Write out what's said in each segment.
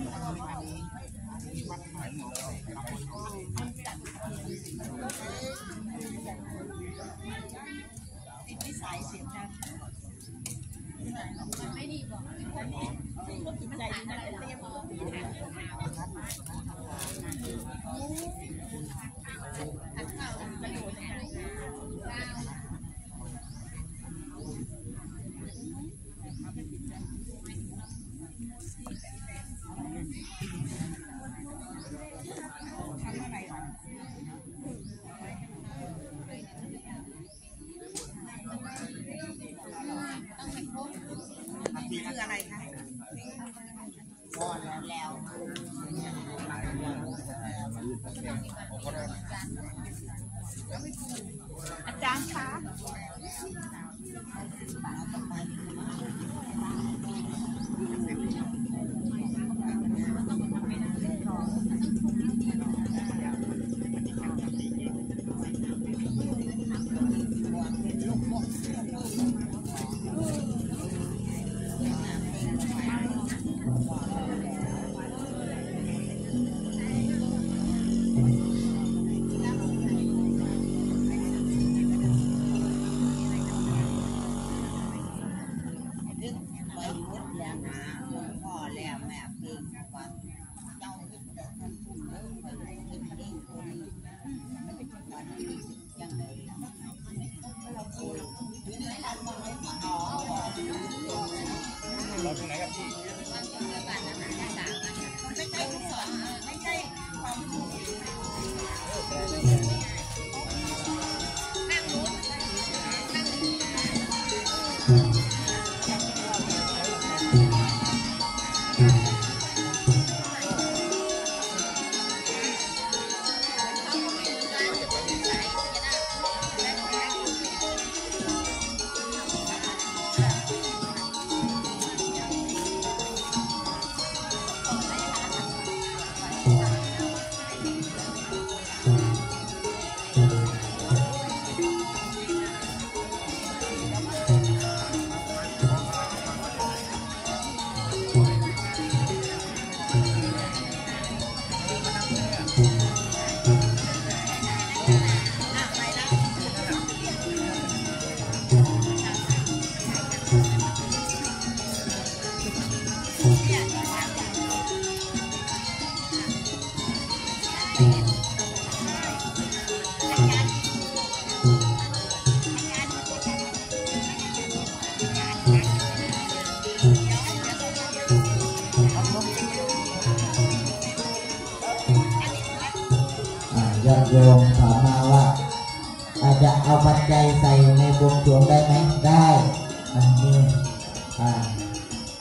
ติดนิสัยเสียงดังไม่ดีบอกใจดีนะคืออะไรคะก็แล้วแล้ว อาจารย์คะ เรื่องไปวุฒิแล้วนะพ่อแล้วแม่เพลงว่าเจ้าที่แต่ท่านพูดเรื่องไปไหนที่ไม่ได้คนไม่เป็นวันที่ยังไงเรา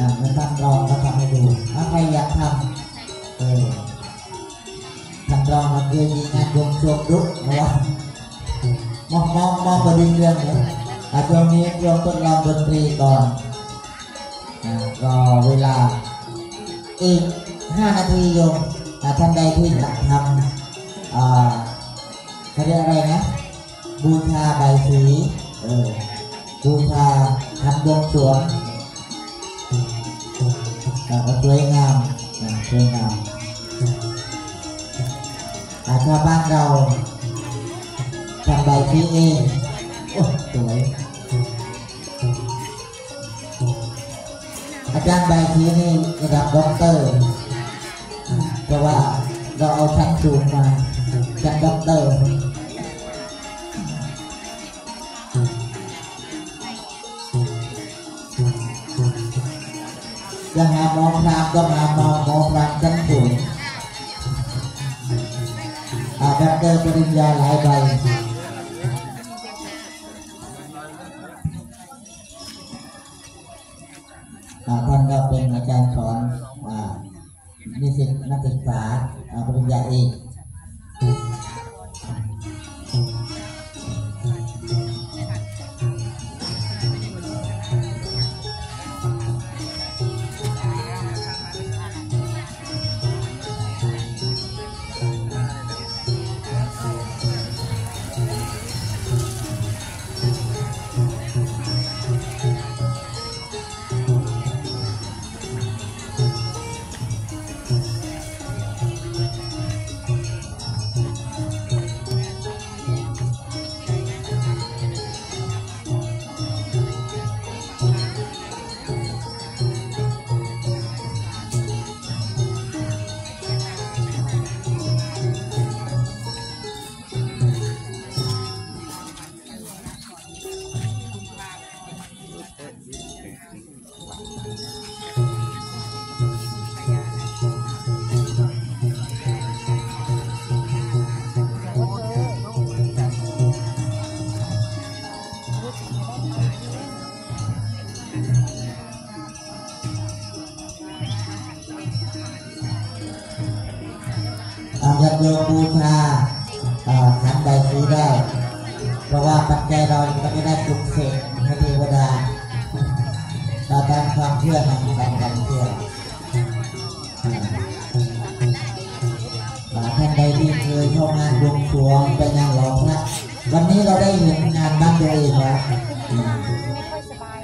อ่ามันท่านรองมาทำให้ดูถ้าใครอยากทำเออท่านรองมาคือมีงานวงสรวงดุนะวะมองมองมองประเด็นเรื่องเลยอ่าช่วงนี้ช่วงทดลองดนตรีก่อนรอเวลา อีกห้านาทีโยมอ่ท่านใดที่อยากทำอ่าเขาเรียกอะไรนะ บูชาใบสีเออบูชาทำบวงสวง อ่าก็สวยงามอ่าสวยงามอาชาวบ้านเราทำใบสีเองโอ้สวยอาจารย์ใบสีนี่ระดับด็อกเตอร์เพราะว่าเราเอาชั้นสูงมาชั้นด็อกเตอร์ จะหาหมอพราหมณ์ก็หาหมอหมอพราหมณ์ชั้นสูงอาด็อกเตอร์ปริญญาหลายใบอาท่านก็เป็นอาจารย์สอนอานิสิตนักศึกษาอาปริญญาเอก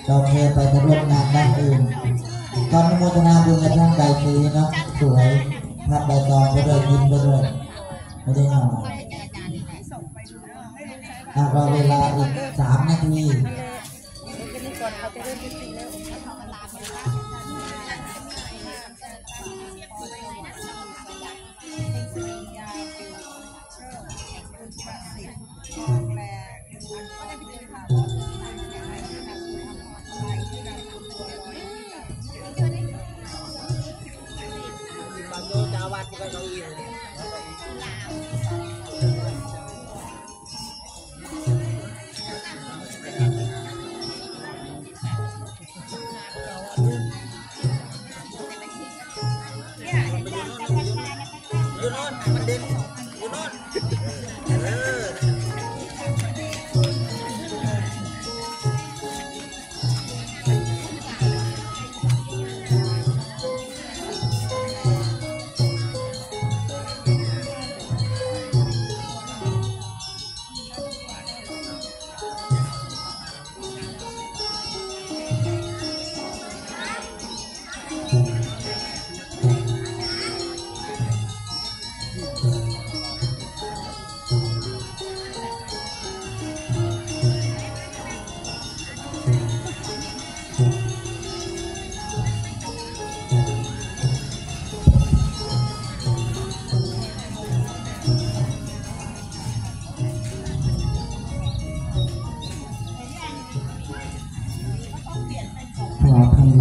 เราเคยไปร่วมงานบ้านอื่น ตอนนุโมทนาบุญกับท่านใจตีเนาะสวยพัดใบตองไปด้วยยิ้มไปด้วยไม่ได้นอนอะรอเวลาอีกสามนาที วัดที่ไปเก้าอี้เลย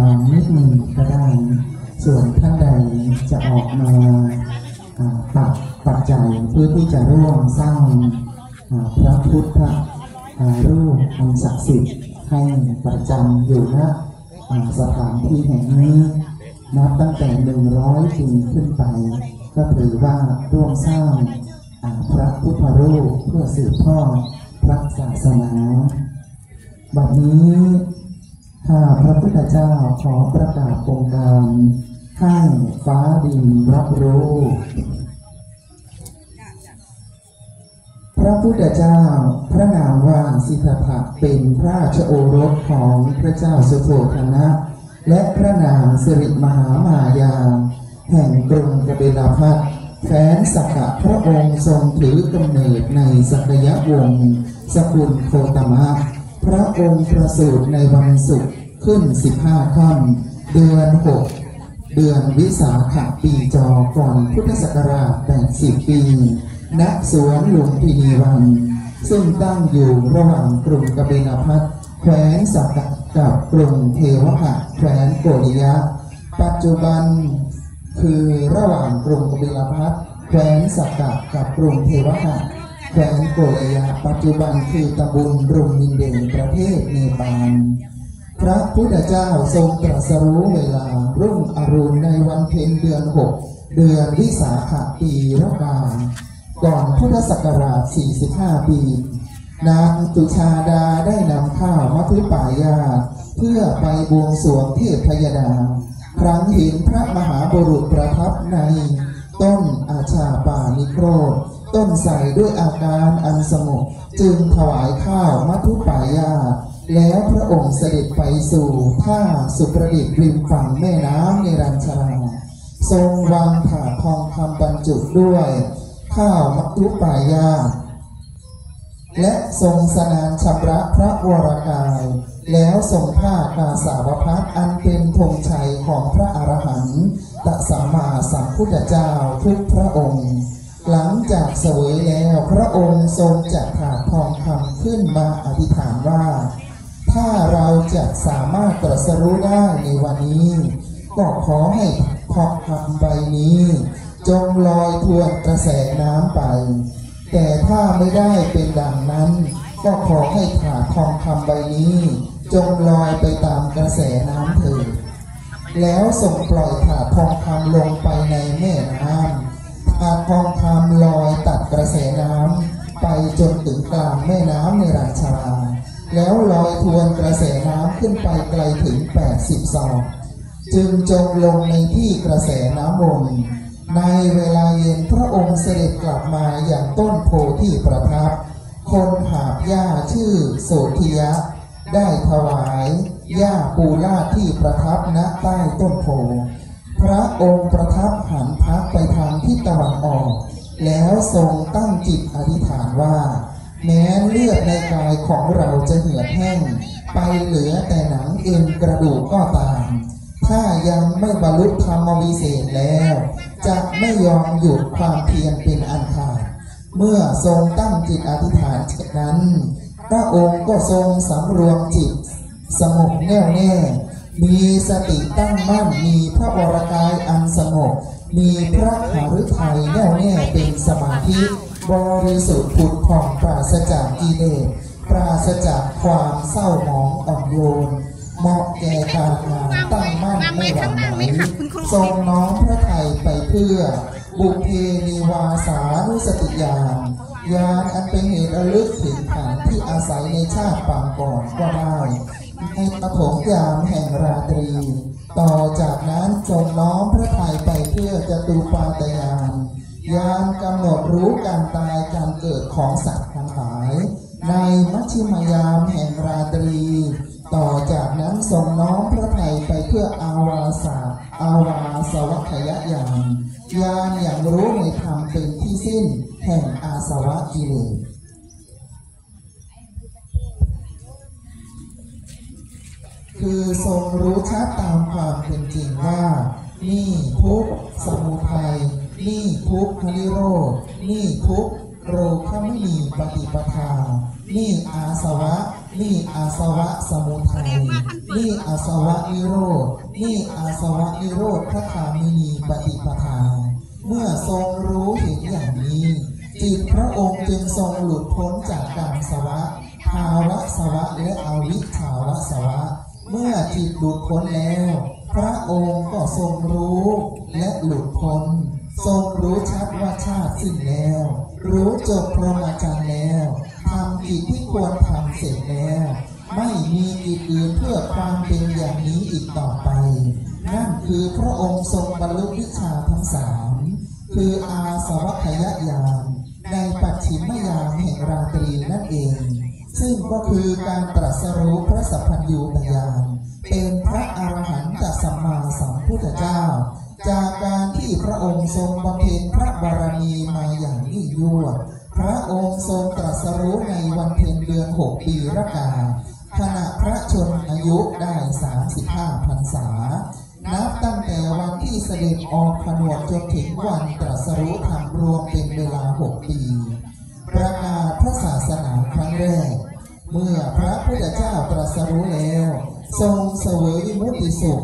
อทำนองนิดหนึ่งก็ได้ ส่วนท่านใดจะออกมาอ่าปักปัจจัยเพื่อที่จะร่วมสร้างพระพุทธรูปอันศักดิ์สิทธิ์ให้ประจำอยู่ณสถานที่แห่งนี้นับตั้งแต่หนึ่งร้อยปีขึ้นไป ก็ถือว่าร่วมสร้างพระพุทธรูปเพื่อสืบทอดพระศาสนาบัดนี้ ข้าพระพุทธเจ้าขอประกาศโครงการให้ฟ้าดินรับรู้ พระพุทธเจ้าพระนามว่าสิทธะเป็นพระราชโอรสของพระเจ้าสุโธธนะ และพระนางสิริมหามายา แห่งกรุงกบิลพัทแฟ้นสักะพระองค์ทรงถือกำเนิดในสักยวงศ์สกุลโคตมะ พระองค์ประสูติในวันศุกร์ขึ้นสิบห้าค่ำเดือนหกเดือนวิสาขปีจอก่อนพุทธศักราช80 ปี ณ สวนลุมพินีวัน ซึ่งตั้งอยู่ระหว่างกรุงกบิลพัทแขวงสักกะกับกรุงเทวหะแขวงโกริยะ ปัจจุบันคือระหว่างกรุงกบิลพัทแขวงสักกะกับกรุงเทวหะ แขวงโกรยะปัจจุบันคือตำบลรุมมินเดนประเทศเนปาลพระพุทธเจ้าทรงตรัสรู้เวลารุ่งอรุณในวันเพ็ญเดือนหกเดือนวิสาขปีระกาลก่อนพุทธศักราช 45 ปี นางตุชาดาได้นำข้าวมัทุปายา เพื่อไปบวงสรวงเทพยดา ครั้งเห็นพระมหาบุรุษประทับในต้นอาชาปานิโครธ ต้นใสด้วยอาการอันสงบจึงถวายข้าวมัทุปายา แล้วพระองค์เสด็จไปสู่ท่าสุประดิษฐ์ริมฝั่งแม่น้ำในรัญชราทรงวางถาดทองคำบรรจุด้วย ข้าวมัทุปายา และทรงสนานชำระพระวรกาย แล้วทรงผ้ากาสาวพัดอันเป็นธงชัยของพระอรหันตสัมมาสัมพุทธเจ้าทุกพระองค์ หลังจากเสวยแล้วพระองค์ทรงจัดถาดทองคำขึ้นมาอธิษฐานว่า ถ้าเราจะสามารถตรัสรู้ได้ในวันนี้ ก็ขอให้ทองคำใบนี้ จงลอยทวนกระแสน้ำไป แต่ถ้าไม่ได้เป็นดังนั้น ก็ขอให้ถาดทองคำใบนี้ จงลอยไปตามกระแสน้ำเถิดแล้วส่งปล่อยถาดทองคำลงไปในแม่น้ำ ถาดทองคำลอยตัดกระแสน้ำไปจนถึงกลางแม่น้ำในราชา แล้วลอยทวนกระแสน้ำขึ้นไปไกลถึง 80ศอกจึงจงลงในที่กระแสน้ำวนในเวลาเย็นพระองค์เสด็จกลับมาอย่างต้นโพที่ประทับ คนหาบหญ้าชื่อโสธิยะ ได้ถวายหญ้าปูลาที่ประทับณใต้ต้นโพ พระองค์ประทับหันพักไปทางทิศตะวันออก แล้วทรงตั้งจิตอธิษฐานว่า แม้เลือดในกายของเราจะเหือดแห้ง ไปเหลือแต่หนังเอ็นกระดูกก็ตาม ถ้ายังไม่บรรลุธรรมวิเศษแล้ว จะไม่ยอมหยุดความเพียรเป็นอันขาดเมื่อทรงตั้งจิตอธิษฐานเช่นนั้น พระองค์ก็ทรงสำรวมจิต สงบแน่วแน่ มีสติตั้งมั่น มีพระวรกายอันสงบ มีพระหฤทัยแน่วแน่เป็นสมาธิ บริสุทธิ์ผุดผ่องปราศจากกิเลส ปราศจากความเศร้าหมองอ่อนโยน เหมาะแก่การงานตั้งมั่นไม่หวั่นไหวทรงน้อมพระไทยไปเพื่อ บุพเพนิวาสานุสติญาณญาณอันเป็นเหตุระลึกถึงฐานที่อาศัยในชาติปางก่อนก็ได้ ในปฐมยามแห่งราตรี ต่อจากนั้นทรงน้อมพระทัยไปเพื่อจะตูปาตยานยานกำหนดรู้การตายการเกิดของสัตว์ทั้งหลาย ในมัชชิมยามแห่งราตรี ต่อจากนั้นทรงน้อมพระทัยไปเพื่ออาวาสาอาวาสวัคยยานยานอย่างรู้ในธรรมเป็นที่สิ้นแห่งอาสวะกิเลส คือทรงรู้ชัดตามความเป็นจริงว่า นี่ทุกสมุทัย นี่ทุกขนิโรธนี่ทุกโรคไม่มีปฏิปทา นี่อาสวะ นี่อาสวะสมุทัย นี่อาสวะนิโรธนี่อาสวะนิโรธพระคามินีปฏิปทา เมื่อทรงรู้เห็นอย่างนี้ จิตพระองค์จึงทรงหลุดพ้นจากกามสวะ ภาวะสวะและอวิชชาวะสวะ เมื่อจิตหลุดพ้นแล้ว พระองค์ก็ทรงรู้และหลุดพ้น ทรงรู้ชัดว่าชาติสิ้นแล้ว รู้จบพรหมจรรย์แล้วทำกิจที่ควรทำเสร็จแล้ว ไม่มีกิจอื่นเพื่อความเป็นอย่างนี้อีกต่อไป นั่นคือพระองค์ทรงบรรลุวิชาทั้งสามคืออาสวัคยญาณในปัจฉิมยามแห่งราตรีนั่นเอง ซึ่งก็คือการตรัสรู้พระสัพพัญญูตญาณเป็นพระอรหันตสัมมาสัมพุทธเจ้า จากการที่พระองค์ทรงบำเพ็ญพระบารมีมาอย่างยิ่งยวดพระองค์ทรงตรัสรู้ในวันเพ็ญเดือนหกปีรากาขณะพระชนอายุได้35พรรษา นับตั้งแต่วันที่เสด็จออกผนวดจนถึงวันตรัสรู้ธรรมรวมเป็นเวลาหกปี ประกาศพระศาสนาครั้งแรก เมื่อพระพุทธเจ้าตรัสรู้แล้ว ทรงเสวยวิมุติสุข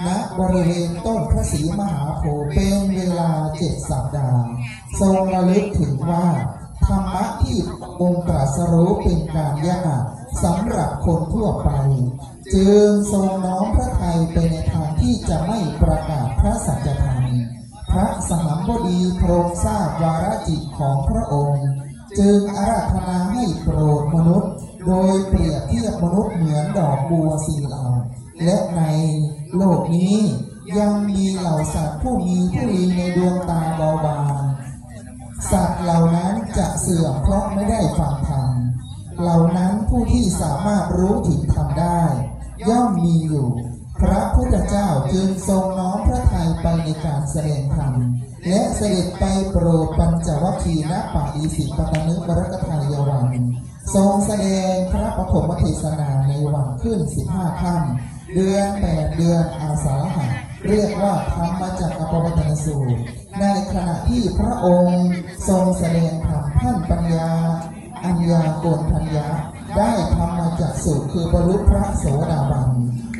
ณบริเวณต้นพระศรีมหาโพธิ์เป็นเวลาเจ็ดสัปดาห์ ทรงระลึกถึงว่าธรรมะที่องค์ตรัสรู้เป็นการยากสำหรับคนทั่วไป จึงทรงน้อมพระทัยไปในทางที่จะไม่ประกาศพระสัจธรรมพระสหมบดีโปรงทราบวาระจิตของพระองค์ จึงอาราธนาให้โปรดมนุษย์ โดยเปรียบเทียบมนุษย์เหมือนดอกบัวสีเหลาและในโลกนี้ยังมีเหล่าสัตว์ผู้มีผู้ลีในดวงตาเบาบางสัตว์เหล่านั้นจะเสื่อมเพราะไม่ได้ฟังธรรมเหล่านั้นผู้ที่สามารถรู้ถึงธรรมได้ ย่อมมีอยู่ พระพุทธเจ้าจึงทรง ในการแสดงธรรม และเสด็จไปโปรดปัญจวัคคีณป่าอีสิปตนึกวรกทายวันทรงแสดงพระปฐมเทศนาในวันขึ้นสิบห้าค่ำเดือนแปดเดือนอาสาหะเรียกว่าธรรมจักรปวัตนสูตรในขณะที่พระองค์ทรงแสดงธรรมท่านปัญญา อัญญาโกนทัญญาได้ธรรมจักสุคือบรรลุพระโสดาบัน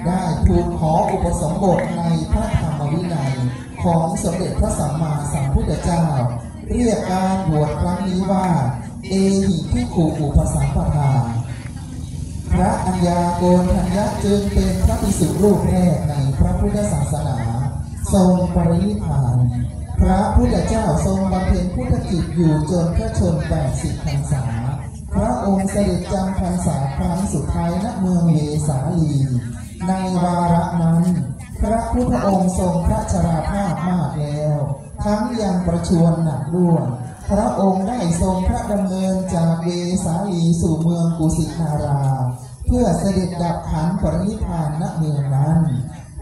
ได้ทูลขออุปสมบทในพระธร ของสมเด็จพระสัมมาสัมพุทธเจ้า เรียกการบวชครั้งนี้ว่า เอหิพิขูอุปสัมปทา พระอัญญาโกณทัญญะจึงเป็นพระภิกษุรูปแรกในพระพุทธศาสนา ทรงปรินิพาน พระพุทธเจ้าทรงบำเพ็ญพุทธกิจอยู่จนพระชนแปดสิบพรรษา พระองค์เสด็จจำพรรษาครั้งสุดท้ายณเมืองเวสาลี ในวาระนั้น พระพุทธองค์ทรงพระชราภาพมากแล้ว ทั้งยังประชวรหนักด้วย พระองค์ได้ทรงพระดำเนินจากเวสาลีสู่เมืองกุสินารา เพื่อเสด็จดับขันปรินิพพานณเมืองนั้น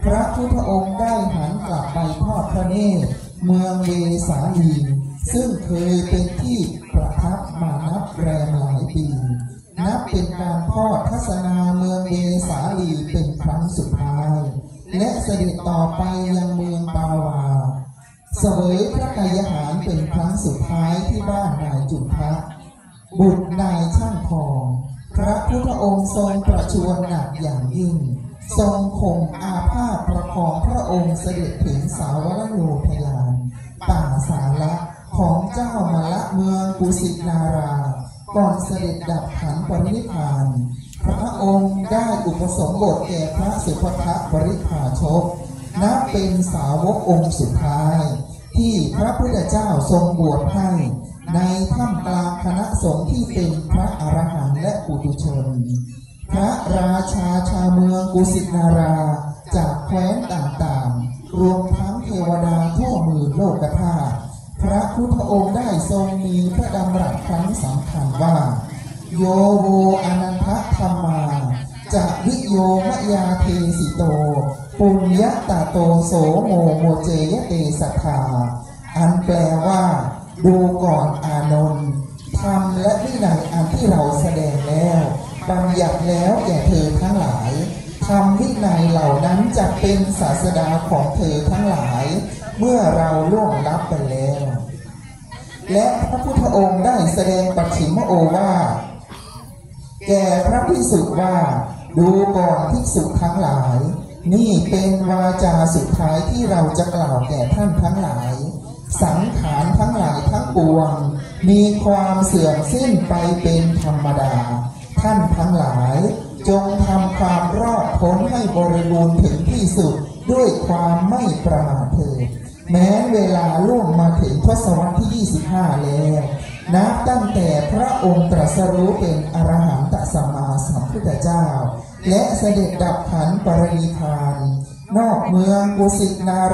พระพุทธองค์ได้หันกลับไปทอดพระเนตรเมืองเวสาลีซึ่งเคยเป็นที่ประทับมานับแรมหลายปีนับเป็นการทอดทัศนาเมืองเวสาลีเป็นครั้งสุดท้าย และเสด็จต่อไปยังเมืองปาวาเสวยพระกายหารเป็นครั้งสุดท้ายที่บ้านนายจุฑะบุตรนายช่างทอง พระพุทธองค์ทรงประชวรหนักอย่างยิ่ง ทรงข่มอาพาธประคองพระองค์เสด็จถึงสาวรโยธยานป่าสาละของเจ้ามาละเมืองกุสินารา ก่อนเสด็จดับขันปรินิพพาน พระองค์ได้อุปสมบทแก่พระสุภทปริภาชก นับเป็นสาวกองค์สุดท้าย ที่พระพุทธเจ้าทรงบวชให้ในท่ามกลางคณะสงฆ์ที่เป็นพระอรหันต์และปุถุชน พระราชาชาวเมืองกุสินาราจากแคว้นต่างๆ รวมทั้งเทวดาทั่วมือโลกธาตุพระพุทธองค์ได้ทรงมีพระดำรัสครั้งสำคัญว่า โยโวอนันทธรรมาจะวิโยมยาเทสิโต ปุญญตาโตโสโมโมเจยเตสัทธา อันแปลว่า ดูก่อนอานนท์ธรรมและวินัยอันที่เราแสดงแล้วบัญญัติแล้วแก่เธอทั้งหลายธรรมวินัยเหล่านั้นจะเป็นศาสดาของเธอทั้งหลาย เมื่อเราล่วงลับไปแล้ว และพระพุทธองค์ได้แสดงปัจฉิมโอวาท แก่พระพิสุว่าดูก่อนภิกษุทั้งหลาย นี่เป็นวาจาสุดท้ายที่เราจะกล่าวแก่ท่านทั้งหลาย สังขารทั้งหลายทั้งปวง มีความเสื่อมสิ้นไปเป็นธรรมดา ท่านทั้งหลาย จงทำความรอดพ้นให้บริบูรณ์ถึงที่สุดด้วยความไม่ประมาทเถิดแม้เวลาล่วงมาถึงทศวรรษที่ 25 แล้ว นับตั้งแต่พระองค์ตรัสรู้เป็นอรหันตสัมมาสัมพุทธเจ้า และเสด็จดับขันปรินิพาน นอกเมืองกุสินารา